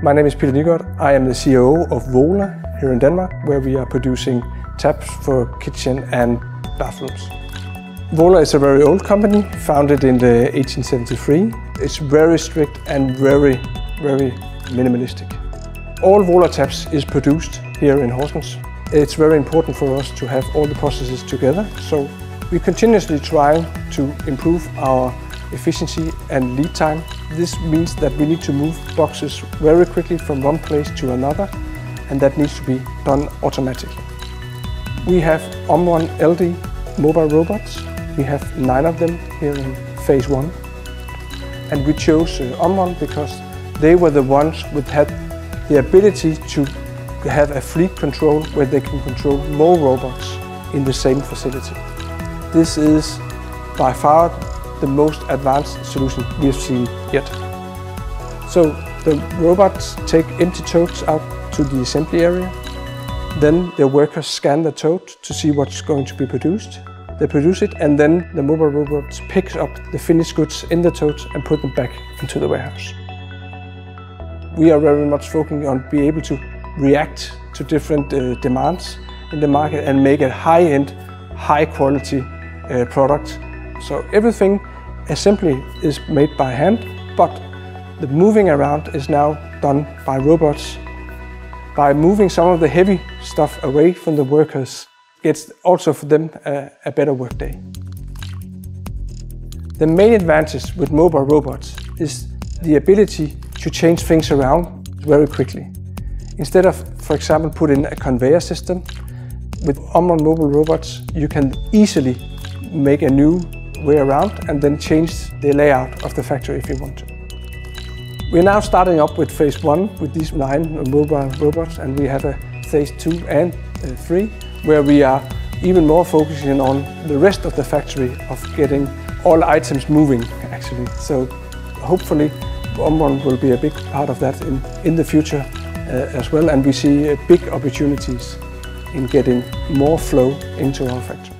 My name is Peter Nygaard. I am the CEO of Vola here in Denmark, where we are producing taps for kitchen and bathrooms. Vola is a very old company, founded in the 1873. It's very strict and very, very minimalistic. All Vola taps is produced here in Horsens. It's very important for us to have all the processes together, so we continuously try to improve our efficiency and lead time. This means that we need to move boxes very quickly from one place to another, and that needs to be done automatically. We have Omron LD mobile robots. We have nine of them here in phase one. And we chose uh, Omron because they were the ones that had the ability to have a fleet control where they can control more robots in the same facility. This is by far the most advanced solution we've seen yet. So the robots take empty totes out to the assembly area. Then the workers scan the tote to see what's going to be produced. They produce it and then the mobile robots pick up the finished goods in the totes and put them back into the warehouse. We are very much focusing on being able to react to different uh, demands in the market and make a high-end, high-quality uh, product. So everything assembly is made by hand, but the moving around is now done by robots. By moving some of the heavy stuff away from the workers, it's also for them a, a better workday. The main advantage with mobile robots is the ability to change things around very quickly. Instead of, for example, putting a conveyor system, with Omron mobile robots, you can easily make a new way around and then change the layout of the factory if you want to. We're now starting up with phase one with these nine mobile robots and we have a phase two and uh, three where we are even more focusing on the rest of the factory of getting all items moving actually. So hopefully Omron will be a big part of that in, in the future uh, as well and we see uh, big opportunities in getting more flow into our factory.